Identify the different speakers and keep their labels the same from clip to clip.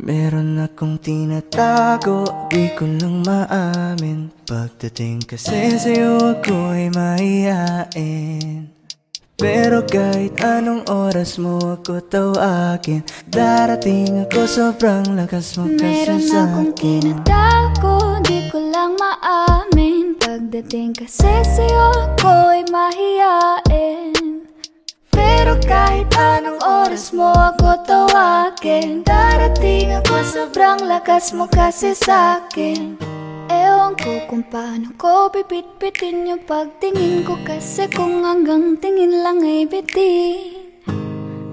Speaker 1: Meron akong tinatago, di ko lang maamin. Pagdating kasi sa'yo ako ay mahihain. Pero kahit anong oras mo ako tawagin Darating ako sobrang lakas mo kasi
Speaker 2: Meron
Speaker 1: sa'kin
Speaker 2: akong tinatago, di ko lang maamin. Pagdating kasi sa'yo ako ay mahihain pero kahit anong oras mo ako tawagin Darating ako sobrang lakas mo kasi sa'kin Ewan ko kung paano ko bibit-bitin yung pagtingin ko Kasi kung hanggang tingin lang ay bitin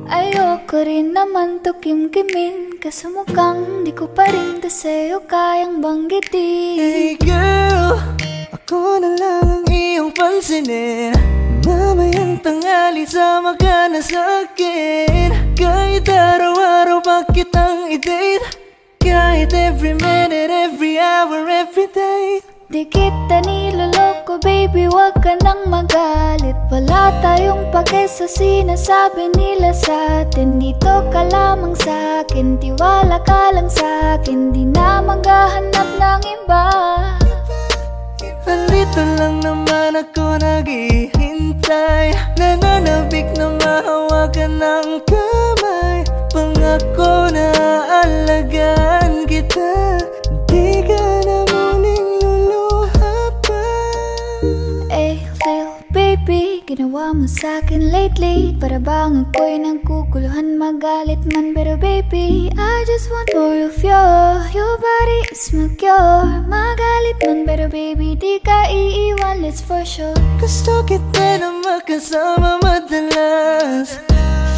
Speaker 2: Ayoko rin naman to kim-kimin Kaso mukhang di ko pa rin to sa'yo kayang banggitin.
Speaker 1: Hey girl, ako na lang ang iyong pansinin. Mamayang tangali sama ka na sa'kin. Kahit araw-araw pa kitang i-date. Kahit every minute, every hour, every day
Speaker 2: Di kita niloloko baby wag ka nang magalit. Wala tayong pake sa sinasabi nila sa atin Dito ka lamang sa akin, tiwala ka lang sa akin Di na maghahanap ng iba.
Speaker 1: Nandito lang naman ako naghihintay. Nananabik na mahawakan ng kamay. Pangako na alagaan kita. Di ka
Speaker 2: ginawa mo sa'kin lately? Para bang ako'y nagkukuluhan magalit man? Pero baby, I just want more of you Your body is my cure Magalit man pero baby, di ka iiwan, let's for sure.
Speaker 1: Gusto kita na makasama madalas.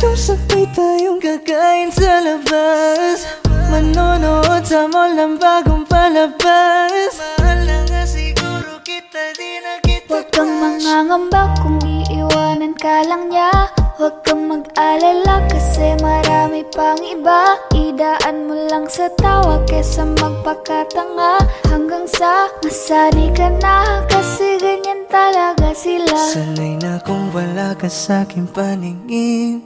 Speaker 1: Yung sabay tayong kakain sa labas. Manonood sa mall ng bagong palabas. Mahal
Speaker 2: kang mangangamba kung iiwanan ka lang niya. Huwag kang mag-alala kasi marami pang iba. Idaan mo lang sa tawa kesa magpakatanga. Hanggang sa masani ka na kasi ganyan talaga sila.
Speaker 1: Sanay na kung wala ka sa aking paningin.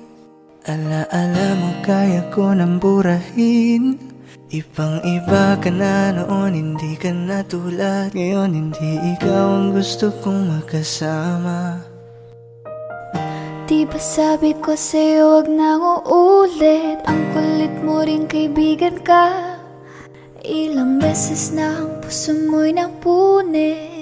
Speaker 1: Alaala mo kaya ko nang burahin Ibang iba ka na noon, hindi ka na tulad. Ngayon hindi ikaw ang gusto kong makasama.
Speaker 2: Di ba sabi ko sa'yo wag na uulit? Ang kulit mo rin kaibigan ka. Ilang beses na ang puso mo'y napunit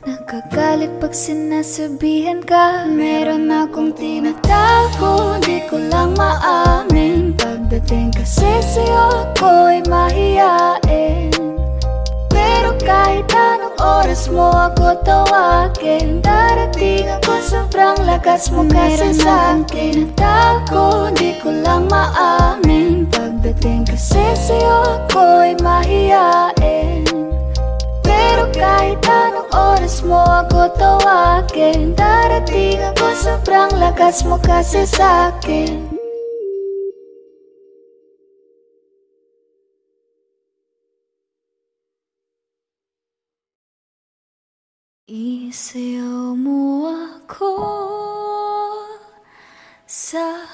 Speaker 2: Nakagalit pag sinasabihan ka. Meron akong tinatago, di ko lang maamin. Pagdating kasi sa'yo ako'y mahihain pero kahit anong oras mo ako tawagin Darating ako sobrang lakas mo kasi sa'kin tinatago, di ko lang maamin. Pagdating kasi sa'yo ako'y mahihain Pero kahit anong oras mo ako tawagin Darating ako sobrang lakas mo kasi sa'kin Isayaw mo ako sa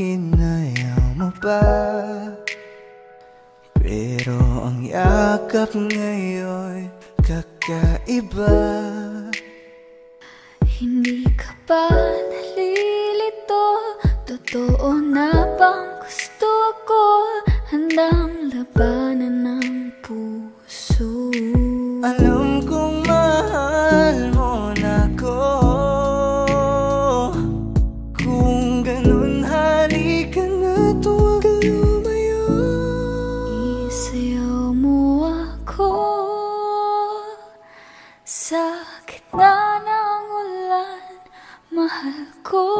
Speaker 1: sa'kin ayaw mo pa. Pero ang yakap ngayon kakaiba.
Speaker 2: Hindi ka pa nalilito. Totoo na bang gusto ko? Handang labanan ng puso.
Speaker 1: Alam Mahal ko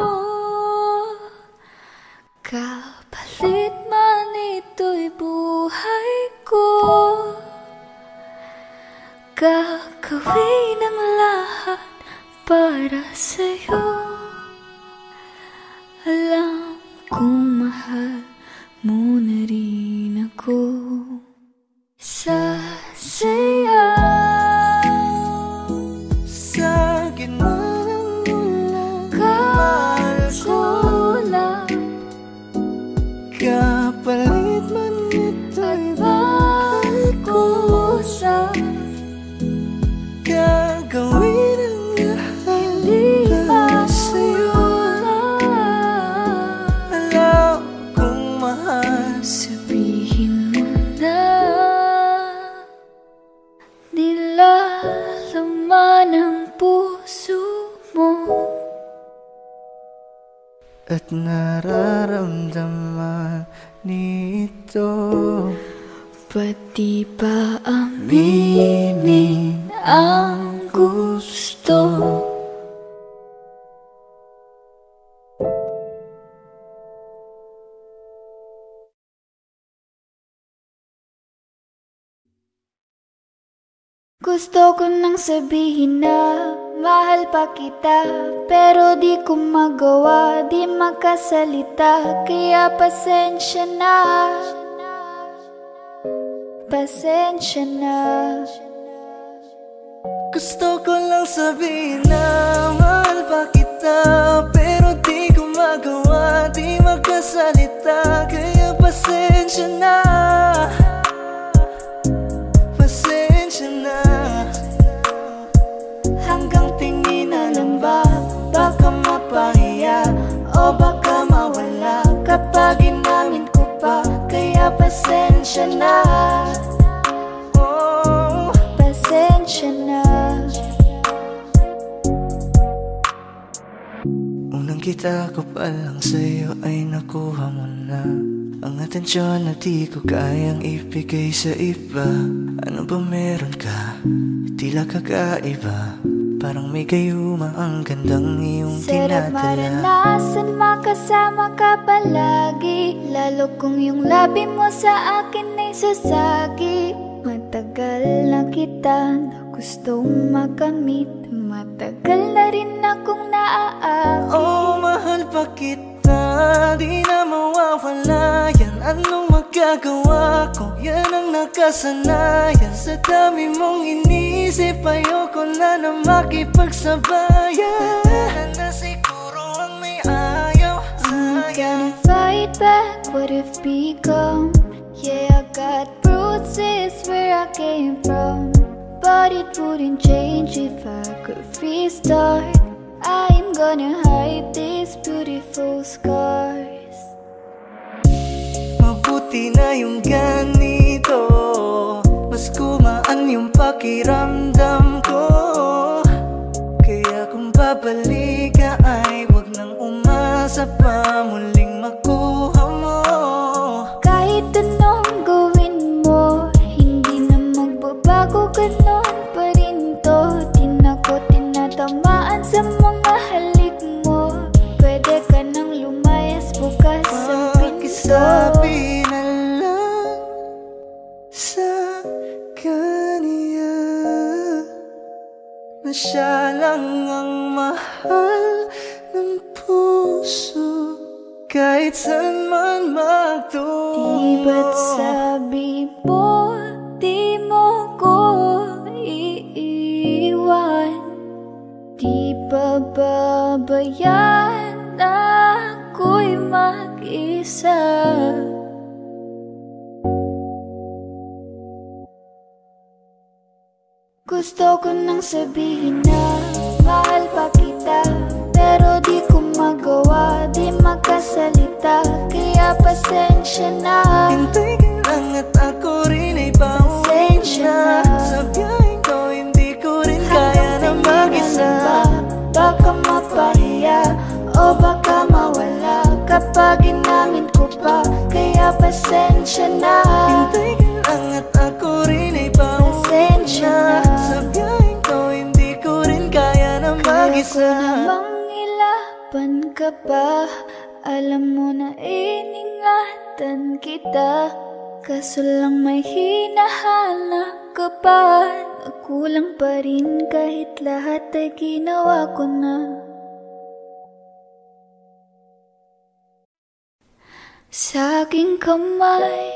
Speaker 2: Kapalit man ito'y buhay ko. Gagawin ang lahat para sa'yo. Alam kong mahal mo na rin ako. Sasayaw
Speaker 1: At nararamdaman nito.
Speaker 2: Pati ba aminin ang gusto. Gusto ko nang sabihin na mahal pa kita Pero di ko magawa, di makasalita. Kaya pasensya na. Pasensya na.
Speaker 1: Gusto ko lang sabihin na mahal pa kita Baka mawala? Kapag inamin ko pa Kaya pasensya na. Oh
Speaker 2: Pasensya na.
Speaker 1: Unang kita ko pa lang sa'yo ay nakuha mo na. Ang atensyon na di ko kayang ibigay sa iba. Ano ba meron ka? Tila kakaiba Parang may gayuma ang gandang iyong
Speaker 2: Sarap
Speaker 1: tinadala
Speaker 2: maranasan makasama ka palagi. Lalo kung yung labi mo sa akin ay sasagi. Matagal na kita na gustong makamit. Matagal na rin akong
Speaker 1: Oh, mahal pa kita Di na mawawala yan. Anong magagawa ko? Yan ang nakasanayan. Sa dami mong inisip Ayoko na na makipagsabayan. Na na siguro ang may ayaw.
Speaker 2: I'm gonna fight back what if become Yeah, I got bruises where I came from. But it wouldn't change if I could restart I'm gonna hide these beautiful scars.
Speaker 1: Mabuti na yung ganito. Mas kumaan yung pakiramdam ko. Kaya kung babalik Pakisabi na lang sa kanya Na siya lang ang mahal ng puso. Kahit saan man magtungo
Speaker 2: Di ba't sabi mo Di mo ko iiwan? Di ba babayaan na ako'y mag-isa. Gusto ko nang sabihin na mahal pa kita Pero di ko magawa, di makasalita Kaya pasensya na.
Speaker 1: Hintay ka lang at ako
Speaker 2: Kapag inamin ko pa, kaya pasensya na.
Speaker 1: Hintay ka lang at ako rin ay pauwi
Speaker 2: Pasensya
Speaker 1: na.
Speaker 2: Na.
Speaker 1: Sa biyaheng ko hindi ko rin kaya na
Speaker 2: Kaya ko
Speaker 1: mag-isa
Speaker 2: namang ilaban ka pa. Alam mo na iningatan kita. Kaso lang may hinahanap ka pa. Nagkulang pa rin kahit lahat ay ginawa ko na Sa aking kamay,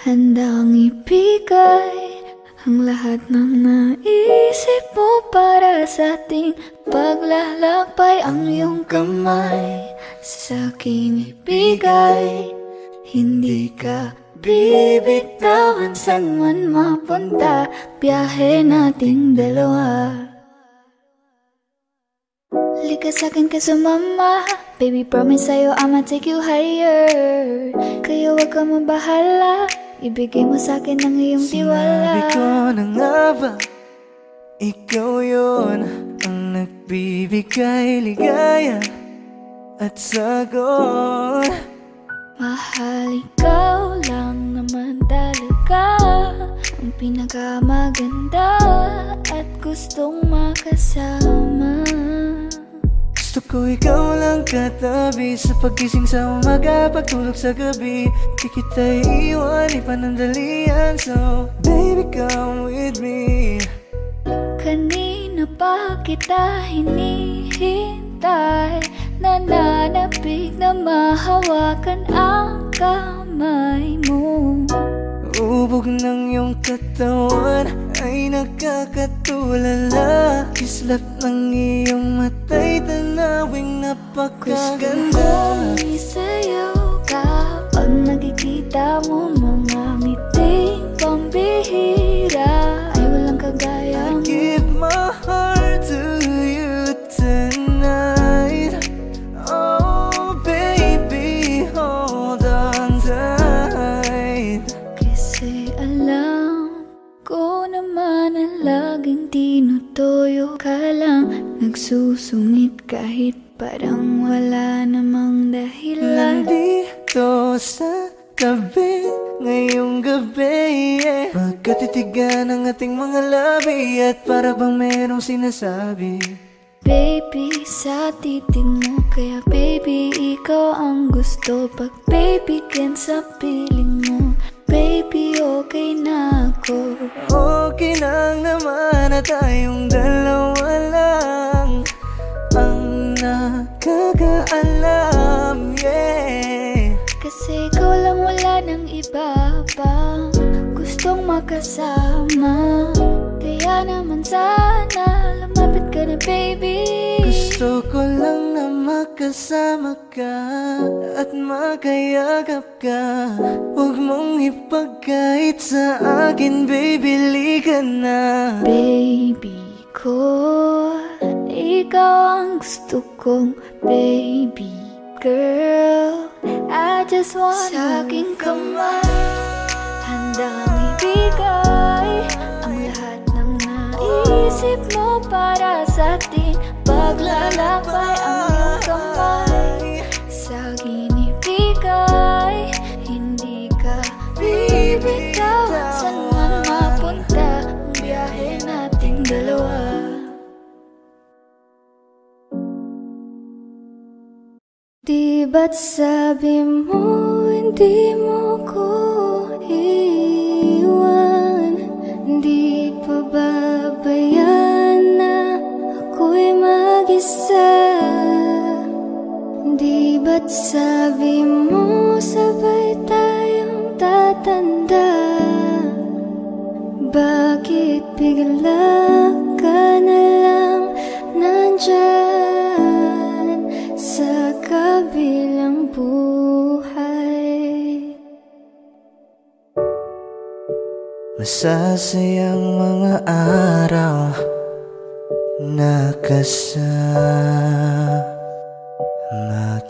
Speaker 2: handang ibigay Ang lahat ng naisip mo para sa ating paglalakbay. Ang iyong kamay sa aking ibigay Hindi ka bibitawan. Saan man mapunta Biyahe nating dalawa. Lika sa'kin ka sumama Baby promise sa'yo I'ma take you higher. Kaya wag ka mabahala. Ibigay mo sa'kin ang iyong
Speaker 1: Sinabi
Speaker 2: tiwala
Speaker 1: ko na nga ba Ikaw yun Ang nagbibigay ligaya At sagot?
Speaker 2: Mahal ikaw lang naman talaga Ang pinakamaganda At gustong makasama
Speaker 1: Gusto ko ikaw lang katabi Sa pagising sa umaga Pagtulog sa gabi. Di kita iiwan, ipanandalian So, baby come with me.
Speaker 2: Kanina pa kita hinihintay Nananapig na mahawakan ang kamay mo
Speaker 1: Ubog ng iyong katawan Ay nakakatulala Kislap ng iyong matay Tanawing napakaganda.
Speaker 2: Kung isayaw ka. Pag nakikita mo mga ngiting pambihira. Ay walang kagaya mo.
Speaker 1: Give my heart
Speaker 2: tinutoyo ka lang Nagsusungit kahit parang wala namang dahilan.
Speaker 1: Nandito sa tabi ngayong gabi yeah. Magkatitigan ang ating mga labi At para bang merong sinasabi.
Speaker 2: Baby, sa titig mo Kaya baby, ikaw ang gusto. Pag baby, can sa piling Baby, okay na ako.
Speaker 1: Okay lang naman na tayong dalawa lang. Ang nakakaalam, yeah.
Speaker 2: Kasi ikaw lang wala ng iba pa. Gustong makasama. Kaya naman sana Lumapit ka na baby
Speaker 1: Gusto ko lang na makasama ka At makayagap ka. Huwag mong ipagkait sa akin Baby, lika na.
Speaker 2: Baby ko Ikaw ang gusto kong baby girl. I just wanna Sa aking kamay Handang ibigay Ang lahat ng naisip mo para sa ating Paglalakbay ang iyong kamay Sa akin ibigay Hindi ka bibitawan. Saan man mapunta Ang biyahe nating dalawa. Di ba't sabi mo hindi mo ko iwan. Di mag-isa Di
Speaker 3: ba't sabi mo sabay tayong tatanda? Bakit bigla ka na lang nandyan Sa kabilang buhay?
Speaker 1: Masasayang mga araw nakasama.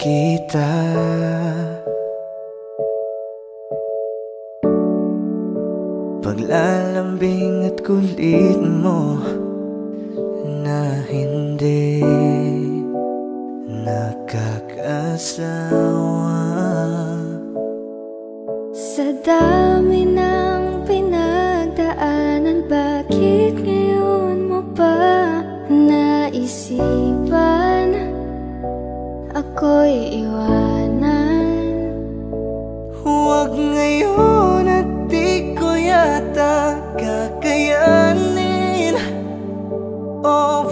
Speaker 1: Kita Paglalambing at kulit mo na hindi nakakasawa.
Speaker 3: Sa dami isipan Ako'y iwanan.
Speaker 1: Huwag ngayon at di ko yata kakayanin. Oh,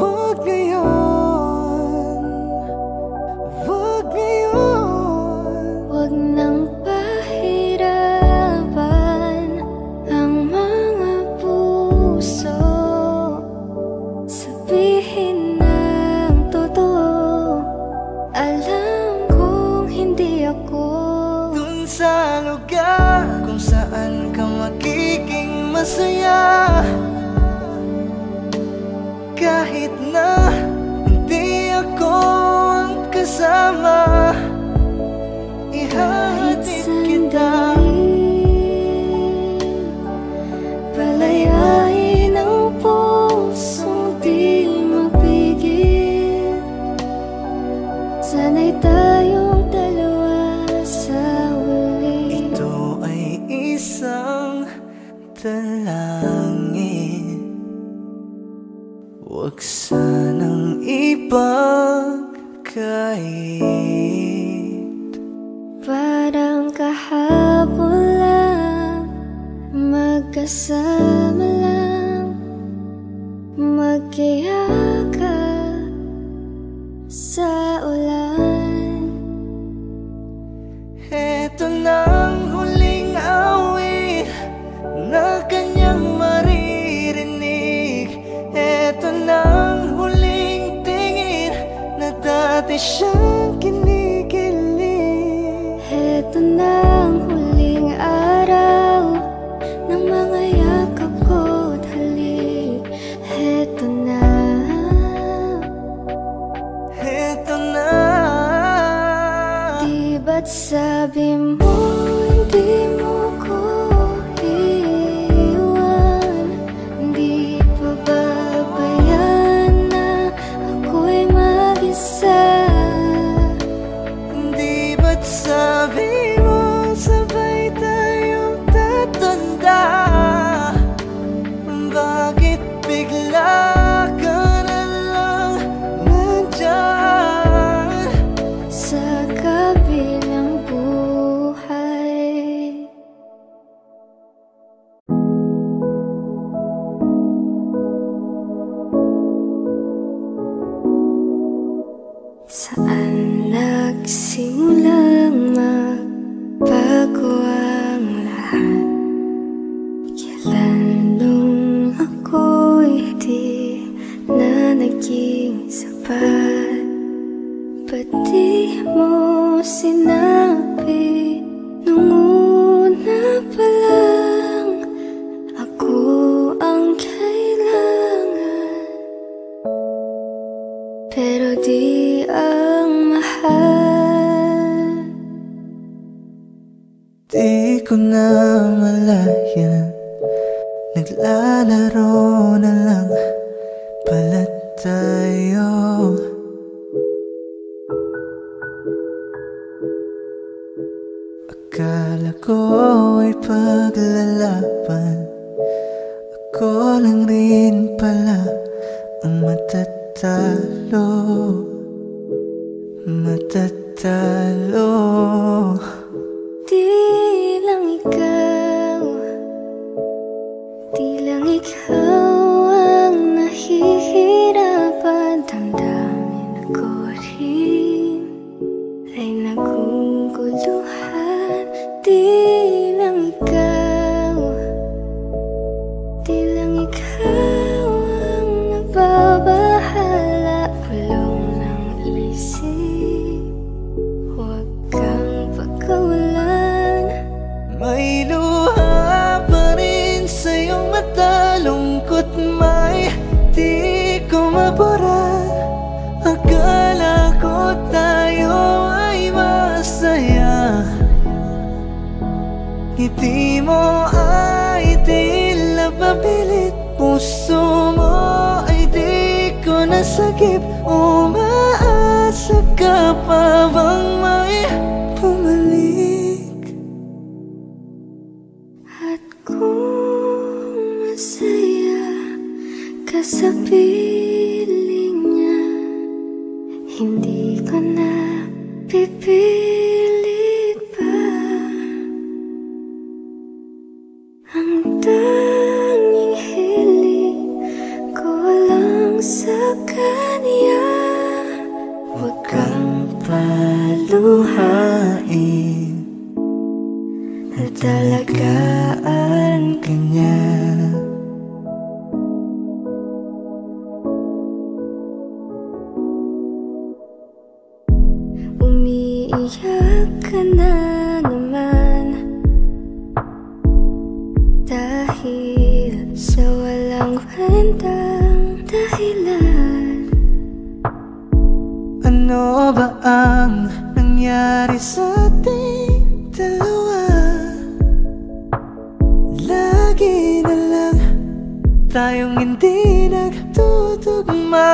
Speaker 3: tayong hindi
Speaker 1: nagtutugma.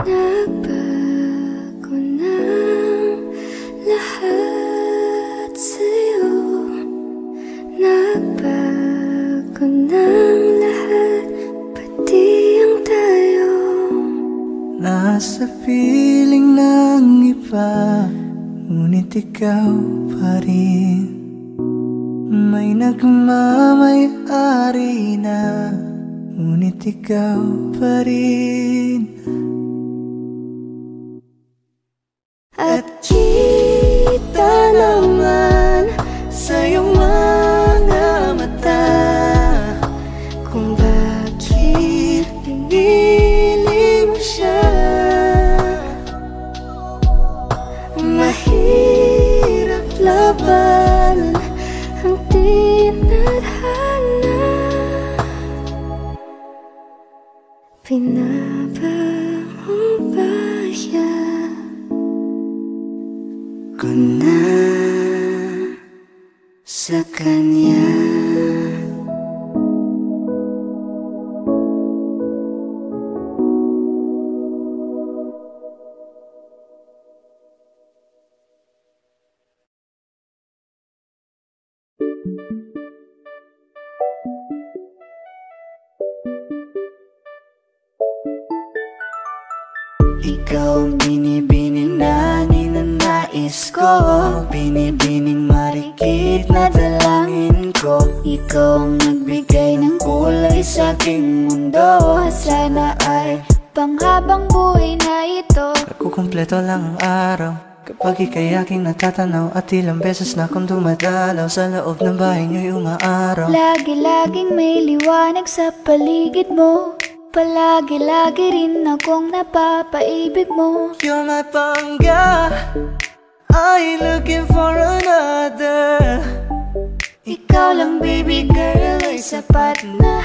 Speaker 2: Nagbago na lahat sa'yo. Nagbago na lahat Pati ang tayo.
Speaker 1: Nasa piling ng iba Ngunit ikaw pa rin nagmamayari na Ngunit ikaw pa rin
Speaker 2: nagbigay ng kulay sa aking mundo. Sana ay panghabang buhay na ito.
Speaker 1: Nagkukumpleto lang ang araw. Kapag ika'y aking natatanaw At ilang beses na akong dumadalaw Sa loob ng bahay niyo'y umaaraw.
Speaker 2: Lagi-laging may liwanag sa paligid mo. Palagi-lagi rin akong napapaibig mo.
Speaker 1: You're my pangga I looking for another
Speaker 2: Ikaw lang baby girl ay sapat na.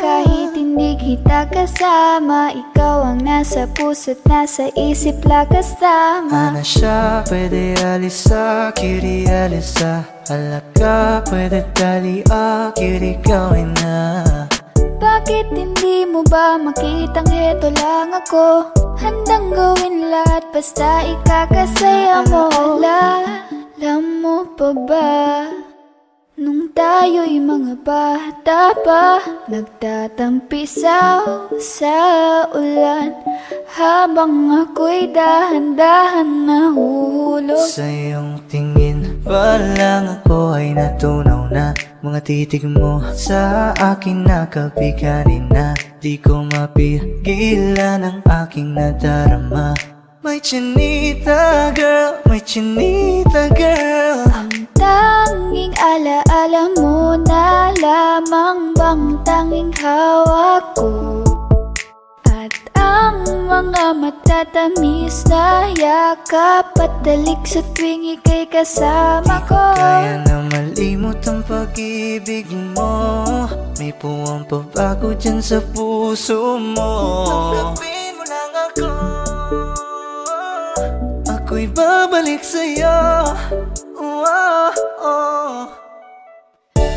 Speaker 2: Kahit hindi kita kasama Ikaw ang nasa puso't nasa isip lakas tama.
Speaker 1: Ana siya, pwede alisa, kiri alisa. Alaka, pwede tali, ah, kiri gawin na.
Speaker 2: Bakit hindi mo ba makitang heto lang ako? Handang gawin lahat basta ikakasaya mo. Alam mo pa ba Nung tayo'y mga bata pa Nagtatampisaw sa ulan. Habang ako'y dahan-dahan nahuhulog.
Speaker 1: Sa iyong tingin pa lang ako ay natunaw na. Mga titig mo sa akin nakabiganin na. Di ko mapigilan ang aking nadarama. My chinita girl, my chinita girl
Speaker 2: tanging alaala mo na lamang bang tanging hawak ko? At ang mga matatamis na yakap at dalik sa tuwing ika'y kasama ko.
Speaker 1: Kaya na malimot ang pag-ibig mo. May puwang pabago dyan sa puso mo. Tanggapin mo lang ako. Ako'y babalik sa'yo.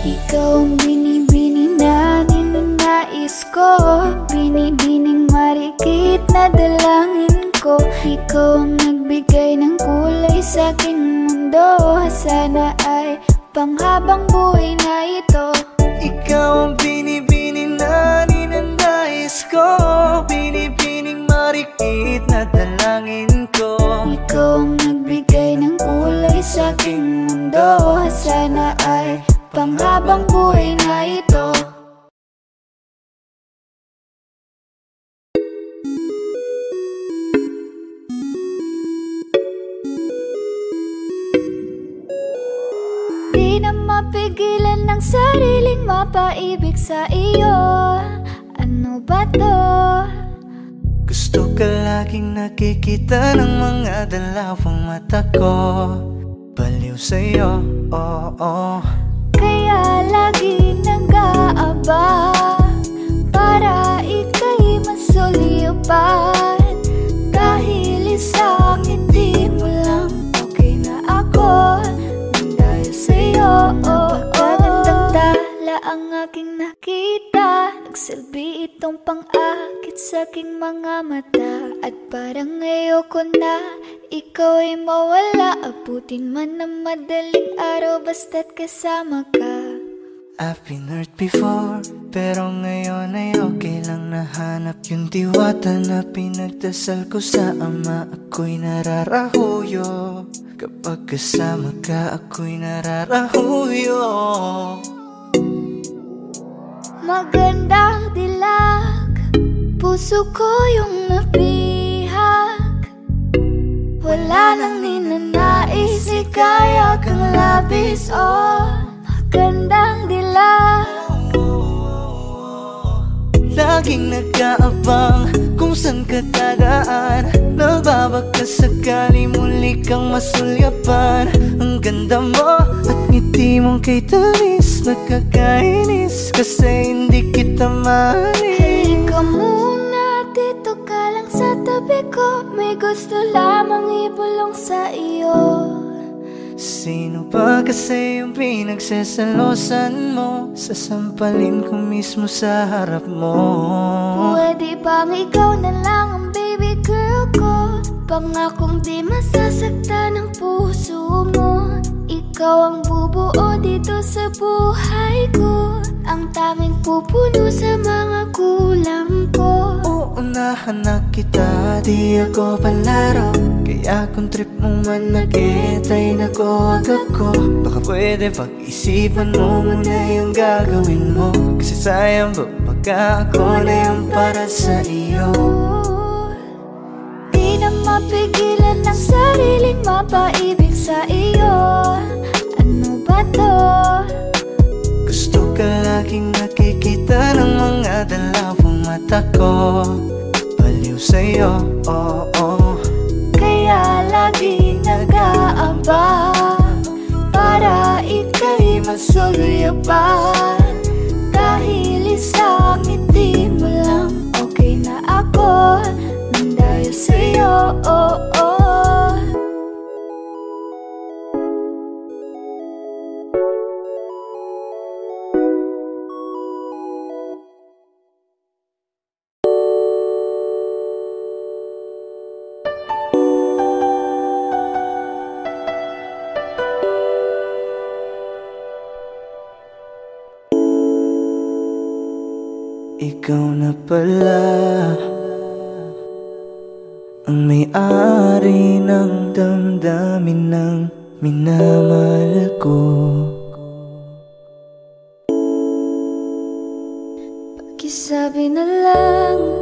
Speaker 2: Ikaw ang binibini na ninanais ko. Binibining marikit na dalangin ko. Ikaw ang nagbigay ng kulay sa aking mundo. Sana ay panghabang buhay na ito.
Speaker 1: Ikaw ang binibini na ninanais ko. Binibining marikit na dalangin ko.
Speaker 2: Ikaw ang nagbigay ng kulay sa aking mundo Sana ay panghabang buhay na ito. Di na mapigilan ng sariling mapaibig sa iyo. Ano ba to?
Speaker 1: Gusto ka laging nakikita ng mga dalawang mata ko Baliw sa'yo, oo. Oh, oh.
Speaker 2: Kaya lagi nag-aaba Para ika'y masulipan. Dahil isang hindi mo lang Okay na ako Nang dahil sa'yo oh, Napakagandang tala ang aking nakita Nagsilbi itong pang-akit sa aking mga mata. At parang ayoko na ikaw ay mawala. Abutin man ng madaling araw basta't kasama ka.
Speaker 1: I've been hurt before Pero ngayon ay okay lang nahanap Yung diwata na pinagdasal ko sa ama. Ako'y nararahuyo. Kapag kasama ka ako'y nararahuyo
Speaker 2: Magandang dilag Puso ko yung nabihag Wala nang ninanais Ikaya kang labis Oh, magandang dilag.
Speaker 1: Laging nag-aabang kung saan ka dadaan. Nagbabaka sakali muli kang masulyapan. Ang ganda mo at ngiti mong kay tamis Nakakainis kasi hindi kita mahalin
Speaker 2: Halika muna, dito ka lang sa tabi ko. May gusto lamang ibulong sa iyo.
Speaker 1: Sino ba kasi yung pinagsasalosan mo? Sasampalin ko mismo sa harap mo.
Speaker 2: Pwede bang ikaw na lang ang baby girl ko? Pangakong di masasaktan ang puso mo Ikaw ang bubuo dito sa buhay ko. Ang tanging pupuno sa mga kulang ko.
Speaker 1: Uunahan na kita, di ako palaro. Kaya kung trip mo man nag-etay na ko. Ako Baka pwede pag-isipan mo muna yung gagawin mo. Kasi sayang ba pagka ako na yung para sa iyo
Speaker 2: sariling mapaibig sa iyo. Ano ba to?
Speaker 1: Gusto ka laging nakikita ng mga dalawang mata ko. Baliw sa'yo, oo. Oh,
Speaker 2: Kaya lagi nag-aaba Para ika'y masulipan Dahil
Speaker 1: Ikaw na pala. Ang may-ari ng damdamin ng minamahal ko.
Speaker 2: Pakisabi na lang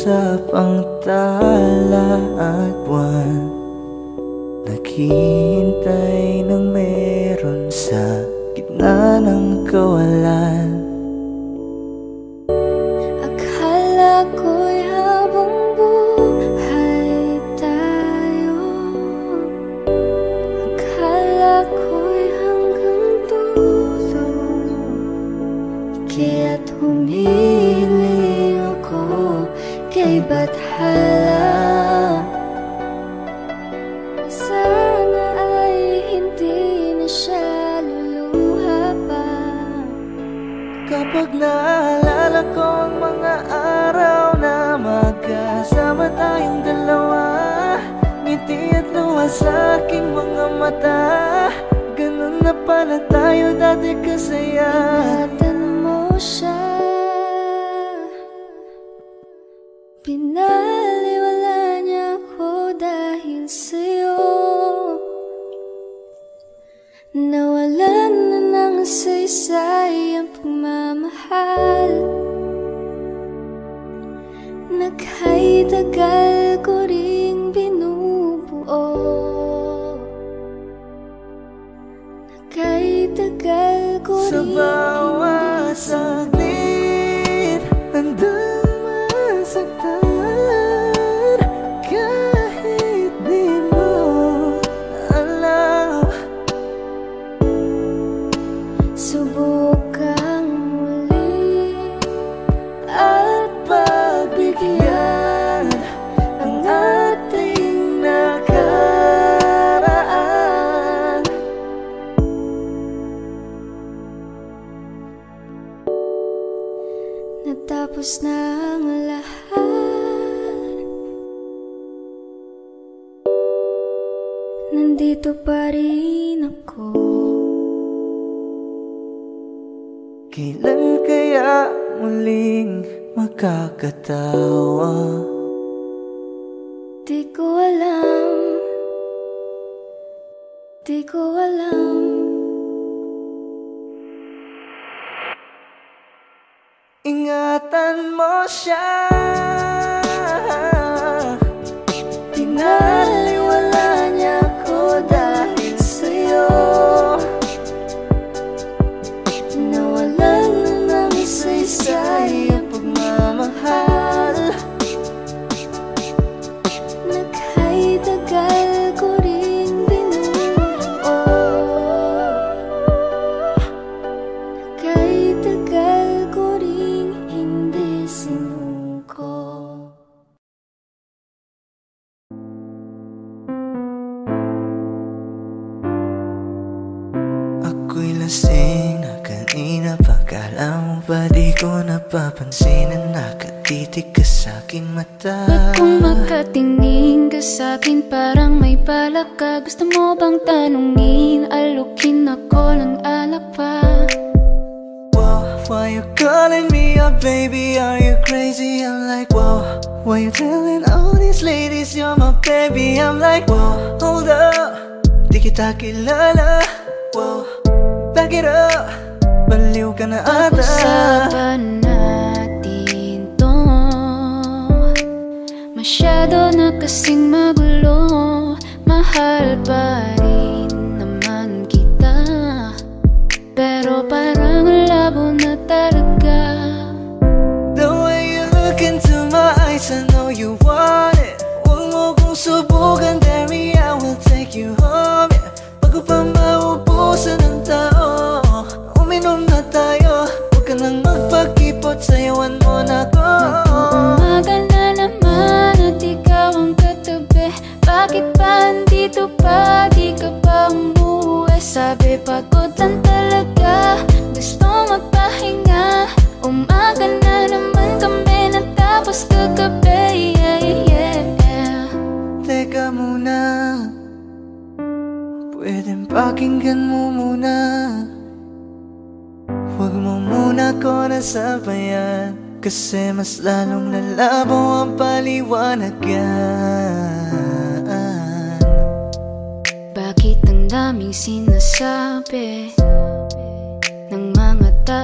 Speaker 1: Kausap ang tala at buwan. Naghihintay ng meron sa gitna ng kawalan. sa aking mga mata. Ganun na pala tayo dati kasaya.
Speaker 3: Ingatan mo siya. Umaga na naman kami natapos kagabi yeah, yeah, yeah.
Speaker 1: Teka muna Pwedeng pakinggan mo muna Huwag mo muna ko nasabayan Kasi mas lalong lalabo ang paliwanagan
Speaker 3: Bakit ang daming sinasabi?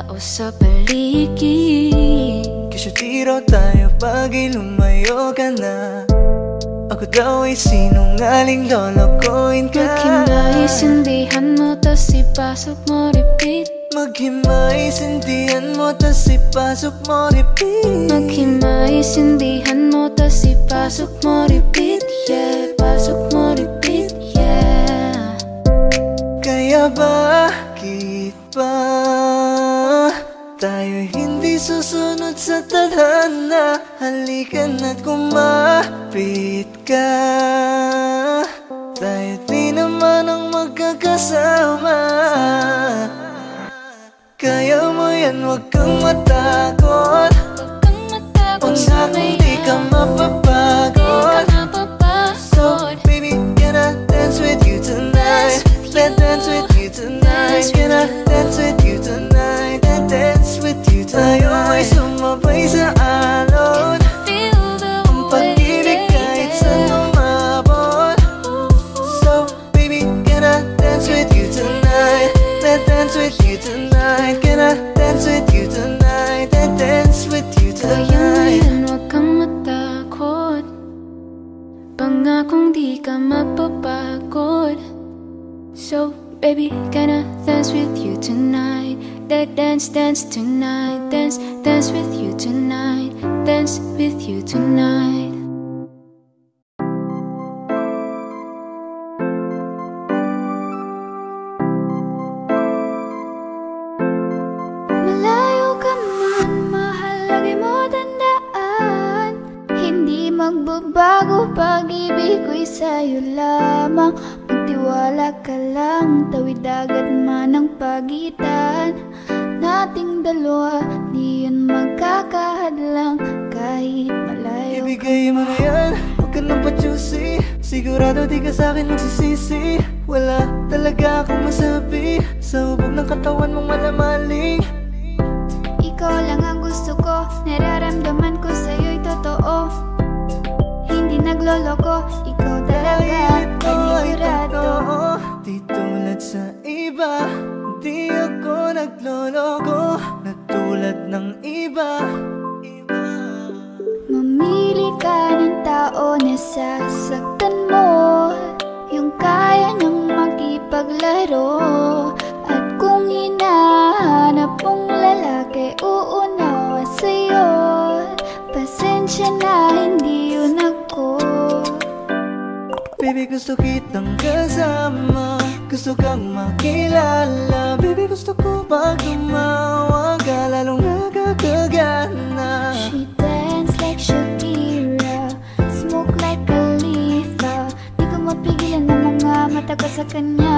Speaker 3: tao sa paligid.
Speaker 1: Kasi tiro tayo bagay lumayo ka na. Ako daw ay sinungaling lolokoin ka.
Speaker 2: Maghimais, sindihan mo, tas ipasok mo, repeat.
Speaker 1: Maghimay, sindihan mo, tas ipasok mo, repeat.
Speaker 2: Maghimay, sindihan mo, tas ipasok mo, repeat. Yeah, pasok mo, repeat, yeah.
Speaker 1: Kaya bakit ba hindi susunod sa tadhana Halika na kumapit ka Tayo di naman ang magkakasama Kaya mo yan, huwag kang matakot
Speaker 2: Huwag
Speaker 1: Pangakong
Speaker 2: may
Speaker 1: di
Speaker 2: Di ka mapapagod
Speaker 1: Baby, can I dance with you tonight? Let's dance with you tonight. Can I dance with you tonight? Tonight. Ay sumabay sa alon. Ang pag-ibig kahit saan umabot. So, baby, can I dance with you tonight? Let's dance with you tonight. Can I dance with you tonight? Let's dance with you
Speaker 2: Kaya mo
Speaker 1: tonight.
Speaker 2: yan, huwag kang matakot Pangakong di ka mapapagod So, baby, can I dance with you tonight? That dance, dance tonight Dance, dance with you tonight Dance with you tonight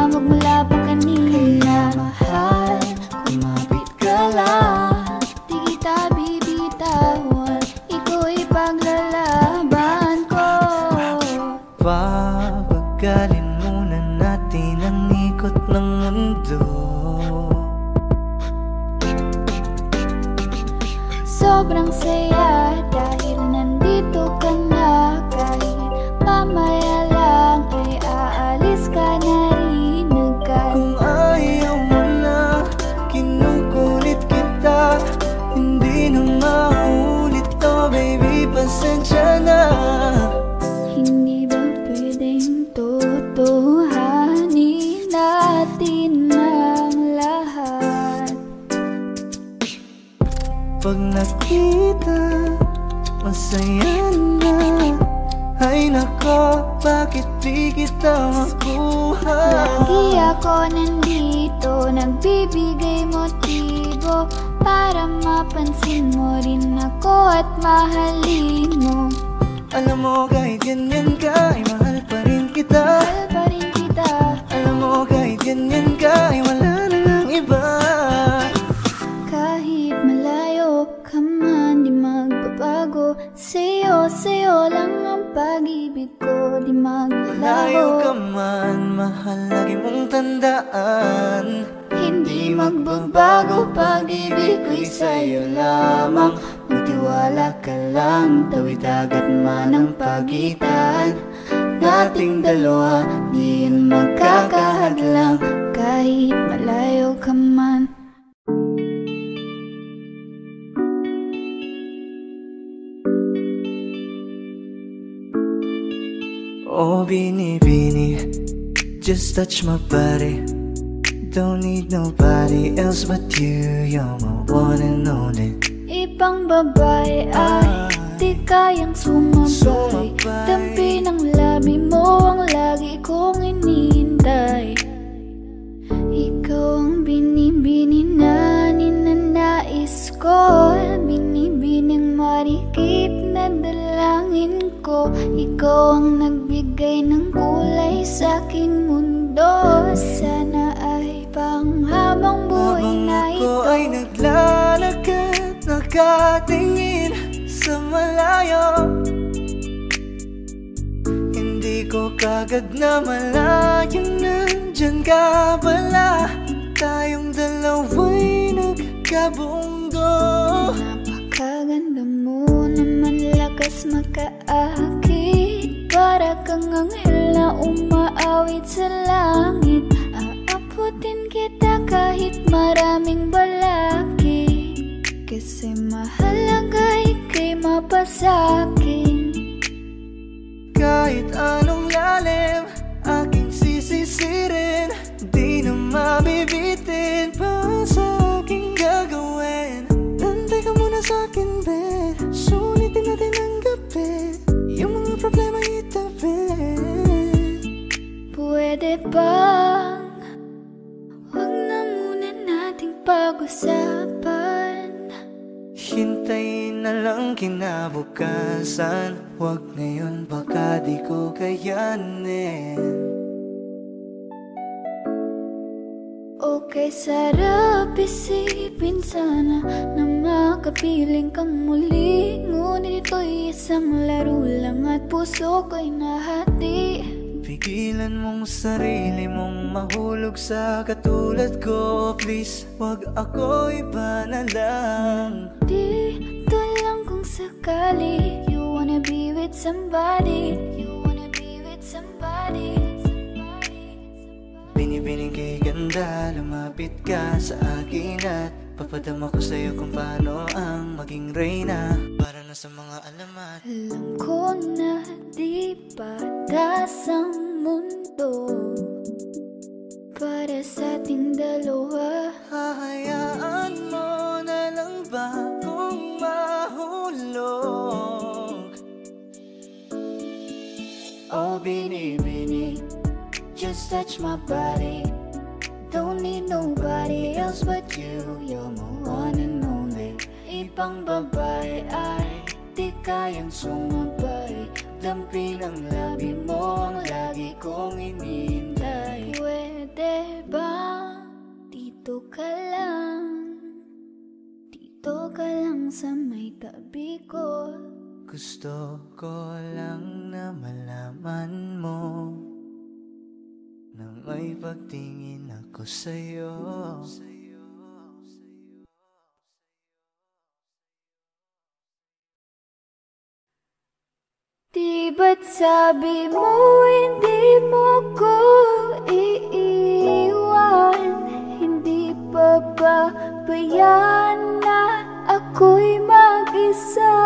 Speaker 2: Magmula pa kanina. Mahal,
Speaker 1: bini Just touch my body. Don't need nobody else but you. You're my one and only.
Speaker 2: Ibang babae ay di kayang sumabay Dampi ng labi mo ang lagi kong inihintay. Ikaw ang binibini na ninanais ko. Binibining marikit na dalangin ko. Ikaw ang nagbigay ng kulay sa aking mundo. Sana ay panghabang buhay na
Speaker 1: Habang ako
Speaker 2: ito.
Speaker 1: ay naglalakad Nakatingin sa malayo. Hindi ko kagad na malayang nandyan ka pala. Tayong dalawa'y nagkabundo
Speaker 2: Napakaganda mo naman lakas makaakit kang anghel na umaawit sa langit. Aaputin kita kahit maraming balakid. Kasi mahalaga ika'y mapasakin
Speaker 1: Kahit anong lalim Aking sisisirin. Di na mabibitin. Pa
Speaker 2: Pwede bang Huwag na muna nating pag-usapan.
Speaker 1: Hintayin na lang kinabukasan. Huwag ngayon baka di ko kayanin.
Speaker 2: Okay, sarap isipin sana Na makapiling kang muli. Ngunit ito'y isang laro lang At puso ko'y nahati
Speaker 1: Pigilan mong sarili mong mahulog sa katulad ko Please, wag ako iba na lang
Speaker 2: Dito lang kung sakali. You wanna be with somebody. You wanna be with somebody. Somebody, somebody.
Speaker 1: Binibining kay ganda, lumapit ka sa akin at Papadama ko sa'yo kung paano ang maging reyna. Para na sa mga alamat.
Speaker 2: Alam ko na di patas ang mundo. Para sa ating dalawa.
Speaker 1: Hahayaan mo na lang ba kung mahulog? Oh, binibini Just touch my body. Don't need nobody else but you. You're my one and only. Ibang babae ay di kayang sumabay Dampi ng labi mo ang lagi kong inihintay
Speaker 2: Pwede ba? Dito ka lang. Dito ka lang sa may tabi ko.
Speaker 1: Gusto ko lang na malaman mo Na may pagtingin ako sa'yo
Speaker 2: Di ba't sabi mo hindi mo ko iiwan. Hindi pa ba bayan na ako'y mag-isa?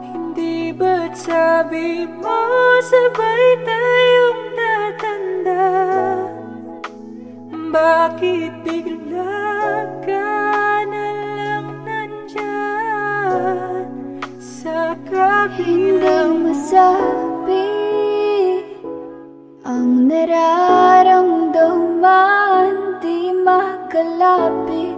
Speaker 3: Hindi ba't sabi mo sabay tayong tatanda Bakit bigla
Speaker 2: Hindi
Speaker 3: kabilang
Speaker 2: masabi Ang nararamdaman di makalapit.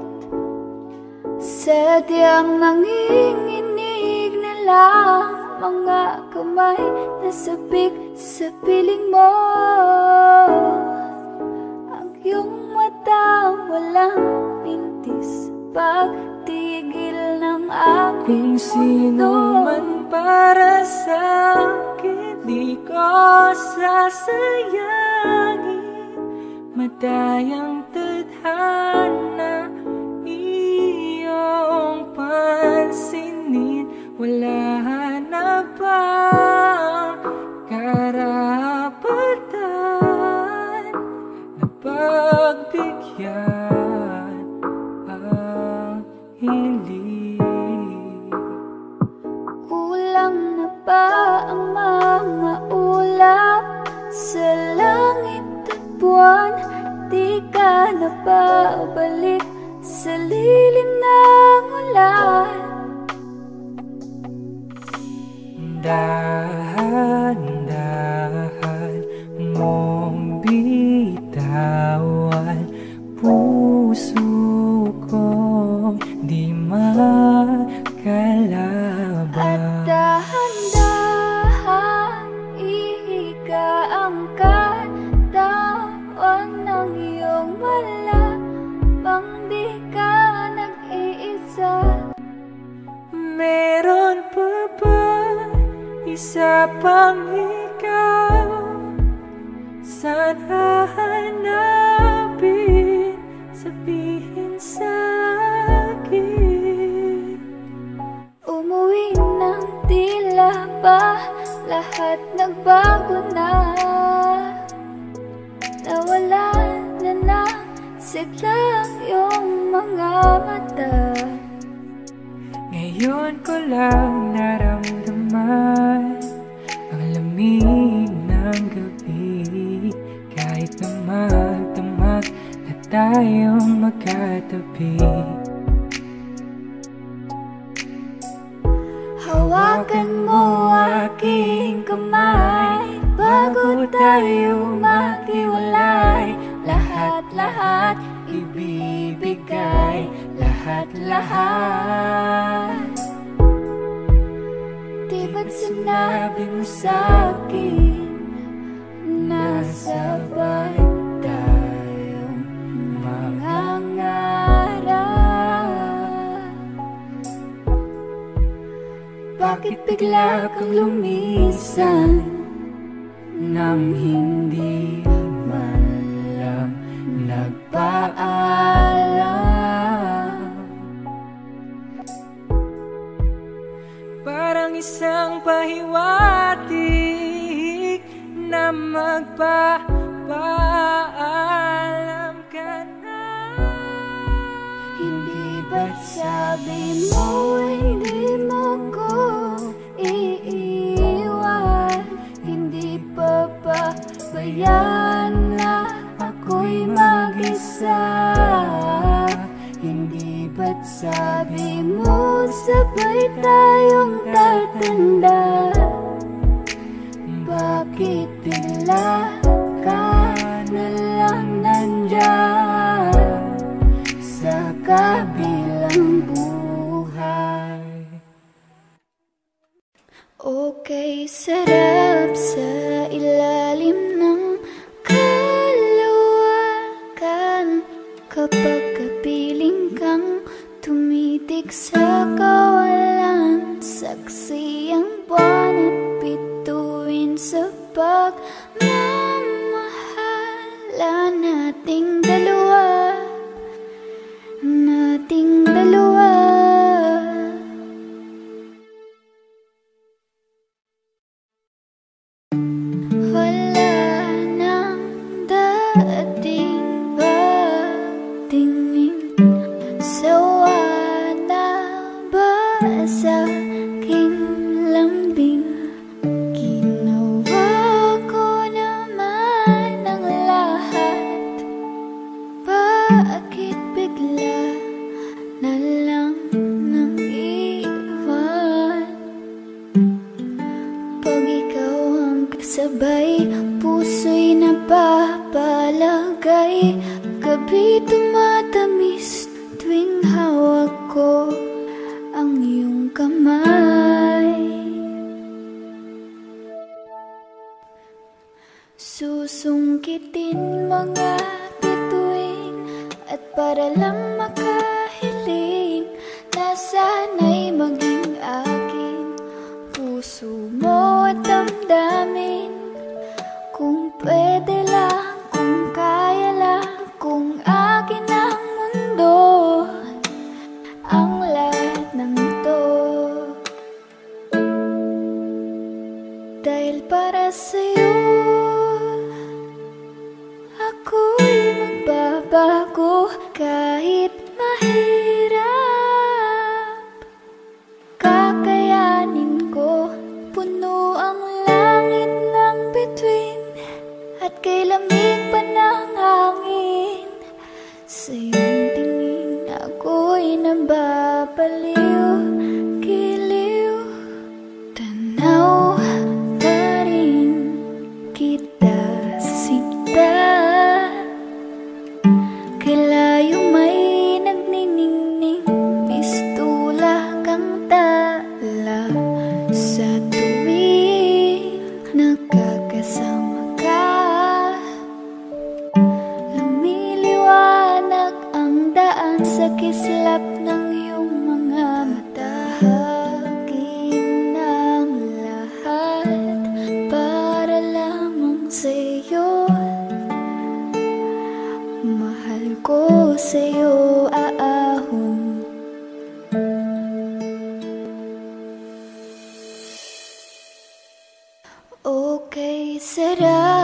Speaker 2: Sadyang nanginginig na lang Mga kamay na sabik sa piling mo. Ang iyong mata walang pintis Pagtigil ng aking
Speaker 3: sino man para sa akin Di ko sasayangin. Madayang tadhana Iyong pansinin. Wala na ba karapatan Na pagbigyan
Speaker 2: lang na ba ang mga ulap sa langit at buwan? Di ka na babalik sa lilim ng ulan
Speaker 3: Dahan-dahan mong bitawan Puso kong di ma isa pang ikaw? Saan hahanapin? Sabihin sa'kin
Speaker 2: Umuwi ng tila ba lahat nagbago na Nawala na ng sigla yung mga mata
Speaker 3: Ngayon ko lang naramdaman tayong magkatabi.
Speaker 2: Hawakan mo aking kamay Bago tayo maghiwalay. Lahat-lahat ibibigay. Lahat-lahat Di ba't sinabi mo sa'kin Nasabay tayong bakit bigla kang lumisan? Nang hindi man lang nagpaalam.
Speaker 3: Parang isang pahiwatig Na magpapaalam ka na.
Speaker 2: Hindi ba't sabi mo sabi mo sabay tayong tatanda. Bakit bigla ka na lang nandyan? Sa kabilang buhay. Okay, sarap sa ilalim tumitik sa kawalan Saksi ang buwan at bituin sa pagmamahala. Nating dalawa Nating dalawa napapalagay Gabi tumatamis Tuwing hawak ko Ang iyong kamay. Susungkitin mga bituin At para lang makahiling Na sana'y maging akin Puso mo at damdamin será?